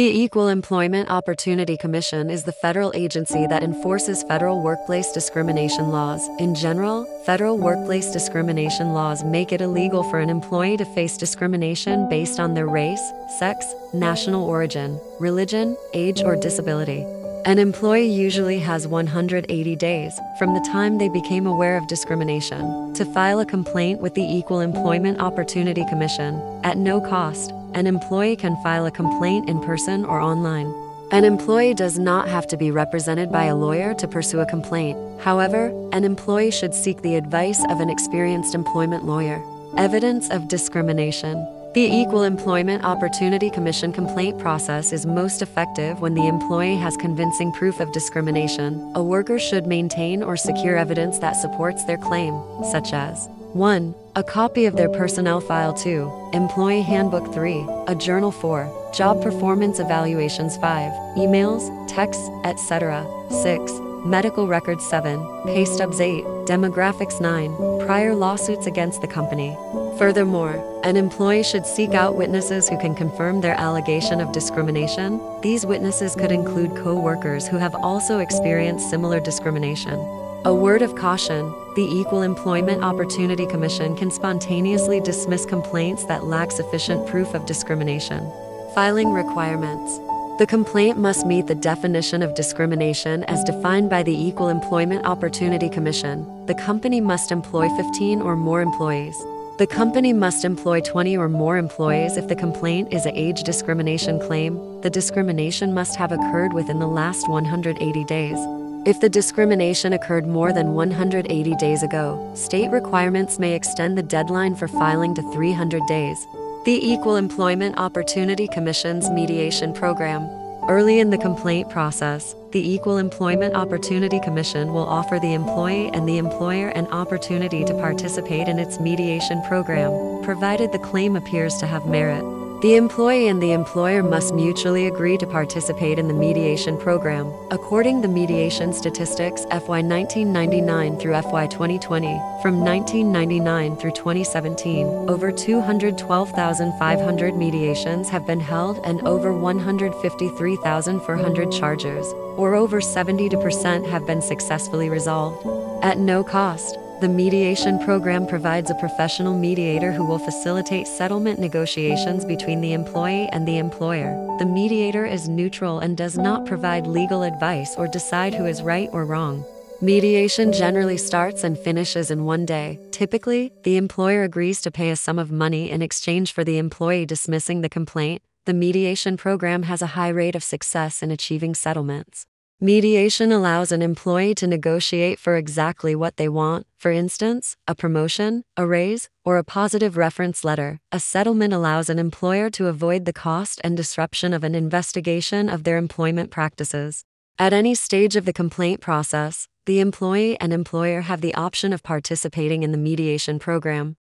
The Equal Employment Opportunity Commission is the federal agency that enforces federal workplace discrimination laws. In general, federal workplace discrimination laws make it illegal for an employee to face discrimination based on their race, sex, national origin, religion, age, or disability. An employee usually has 180 days from the time they became aware of discrimination to file a complaint with the Equal Employment Opportunity Commission at no cost. An employee can file a complaint in person or online. An employee does not have to be represented by a lawyer to pursue a complaint. However, an employee should seek the advice of an experienced employment lawyer. Evidence of discrimination. The Equal Employment Opportunity Commission complaint process is most effective when the employee has convincing proof of discrimination. A worker should maintain or secure evidence that supports their claim, such as 1. A copy of their personnel file 2, Employee Handbook 3, a Journal 4, Job Performance Evaluations 5, emails, texts, etc. 6 medical records 7, pay stubs 8, demographics 9, prior lawsuits against the company. Furthermore, an employee should seek out witnesses who can confirm their allegation of discrimination. These witnesses could include co workers who have also experienced similar discrimination. A word of caution the Equal Employment Opportunity Commission can spontaneously dismiss complaints that lack sufficient proof of discrimination. Filing requirements. The complaint must meet the definition of discrimination as defined by the Equal Employment Opportunity Commission. The company must employ 15 or more employees. The company must employ 20 or more employees if the complaint is a age discrimination claim. The discrimination must have occurred within the last 180 days. If the discrimination occurred more than 180 days ago, state requirements may extend the deadline for filing to 300 days. The Equal Employment Opportunity Commission's mediation program. Early in the complaint process, the Equal Employment Opportunity Commission will offer the employee and the employer an opportunity to participate in its mediation program, provided the claim appears to have merit. The employee and the employer must mutually agree to participate in the mediation program. According to the mediation statistics FY 1999 through FY 2020, from 1999 through 2017, over 212,500 mediations have been held and over 153,400 charges, or over 70% have been successfully resolved. At no cost. The mediation program provides a professional mediator who will facilitate settlement negotiations between the employee and the employer. The mediator is neutral and does not provide legal advice or decide who is right or wrong. Mediation generally starts and finishes in one day. Typically, the employer agrees to pay a sum of money in exchange for the employee dismissing the complaint. The mediation program has a high rate of success in achieving settlements. Mediation allows an employee to negotiate for exactly what they want, for instance, a promotion, a raise, or a positive reference letter. A settlement allows an employer to avoid the cost and disruption of an investigation of their employment practices. At any stage of the complaint process, the employee and employer have the option of participating in the mediation program.